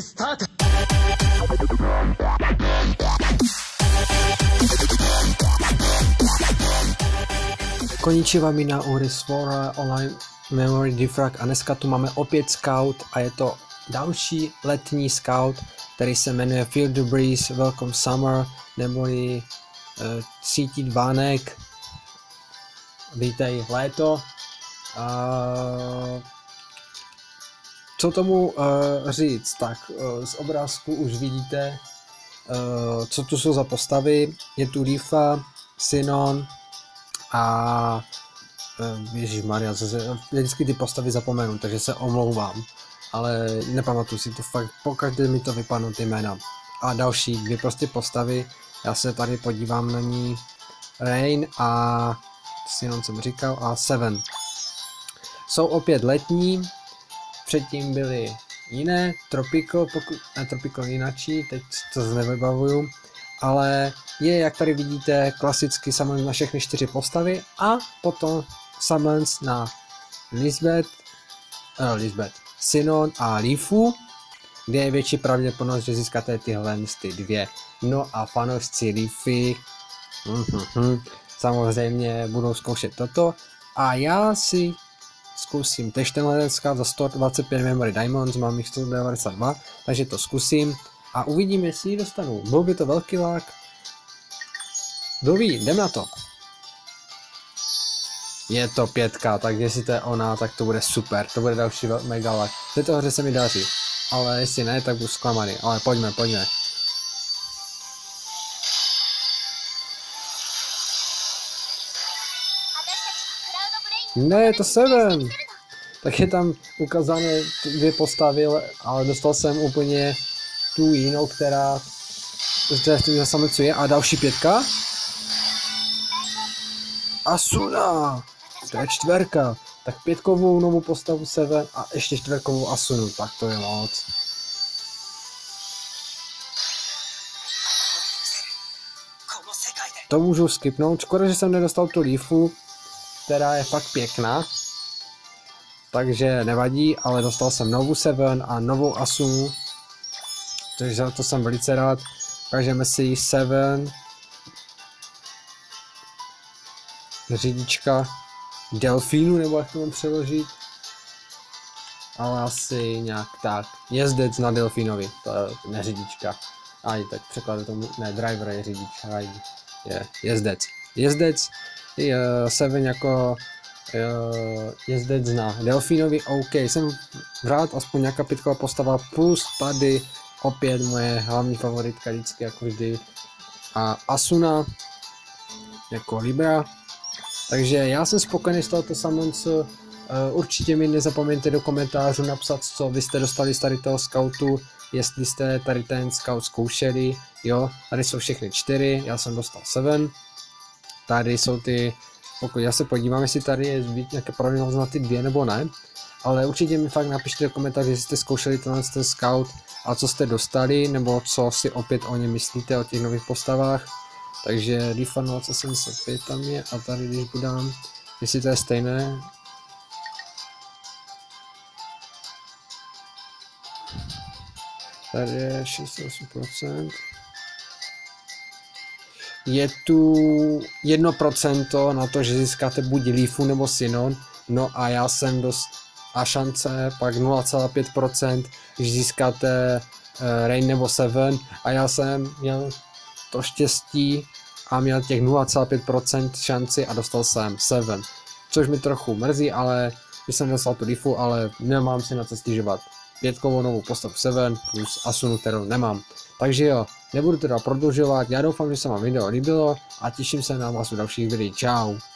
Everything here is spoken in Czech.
start. Konnichiwa mina Uri Svora Online Memory Diffrag a dneska tu máme opět Scout a je to další letní Scout, který se jmenuje Field the Breeze Welcome Summer neboli uh, cítit vánek. Vítej léto. Uh, co tomu uh, říct, tak uh, z obrázku už vidíte uh, co tu jsou za postavy, je tu Rifa, Sinon, a eh, Ježíš Maria, vždycky ty postavy zapomenu, takže se omlouvám. Ale nepamatuju si to fakt, pokaždé mi to vypadnou ty jména. A další dvě prostě postavy, já se tady podívám na ní. Rain a si jenom jsem říkal, a Seven. Jsou opět letní, předtím byly jiné, Tropical, pokud, ne Tropical jinačí, teď to nevybavuju, ale je, jak tady vidíte, klasicky summons na všechny čtyři postavy a potom summons na Lisbeth, uh, Lisbeth, Sinon a Lifu, kde je větší pravděpodobnost, že získáte tyhle ty dvě. No a fanoušci Leafy mm-hmm, samozřejmě budou zkoušet toto a já si zkusím tež tenhle za 125 memory diamonds, mám jich 192, takže to zkusím a uvidíme, jestli ji dostanu. Byl by to velký lák. Kdo ví, jdem na to. Je to pětka, tak jestli to je ona, tak to bude super, to bude další mega lak. V této hře se mi daří, ale jestli ne, tak budu zklamaný, ale pojďme, pojďme. Ne, je to Seven! Tak je tam ukázané dvě postavy, ale dostal jsem úplně tu jinou, která tom samé co je. A další pětka. Asuna! To je čtverka. Tak pětkovou novou postavu Seven a ještě čtverkovou Asunu. Tak to je moc. To můžu skipnout. Škoda, že jsem nedostal tu Leafu, která je fakt pěkná. Takže nevadí, ale dostal jsem novou Seven a novou Asunu takže za to jsem velice rád. Ukážeme si 7. Řidička delfínu, nebo jak to mám přeložit. Ale asi nějak tak. Jezdec na delfínovi, to je neřidička. A i tak překladu tomu, ne, driver je řidič, je jezdec. Jezdec, je Seven jako uh, jezdec na delfínovi, OK, jsem rád, aspoň nějaká pitková postava, plus tady opět moje hlavní favoritka vždycky jako vždy. A Asuna jako Libra. Takže já jsem spokojený z tohoto Samoncu uh, určitě mi nezapomeňte do komentářů napsat, co vy jste dostali z tady toho scoutu, jestli jste tady ten scout zkoušeli, jo, tady jsou všechny čtyři, já jsem dostal 7, tady jsou ty, pokud já se podívám, jestli tady je nějaké pravděpodobnost na ty dvě nebo ne, ale určitě mi fakt napište do komentářů, jestli jste zkoušeli tenhle ten scout a co jste dostali, nebo co si opět o ně myslíte, o těch nových postavách. Takže Rifa 075 tam je a tady když budám, jestli to je stejné, tady je 68%. Je tu 1% na to, že získáte buď Leafu nebo Sinon, no a já jsem dost a šance pak 0,5%, když získáte uh, Rain nebo Seven a já jsem měl to štěstí a měl těch 0,5% šanci a dostal jsem Seven, což mi trochu mrzí, ale když jsem dostal tu Leafu, ale nemám si na co stěžovat. Pětkovou novou postavu Seven plus Asunu, kterou nemám. Takže jo, nebudu teda prodlužovat, já doufám, že se vám video líbilo a těším se na vás u dalších videí. Čau.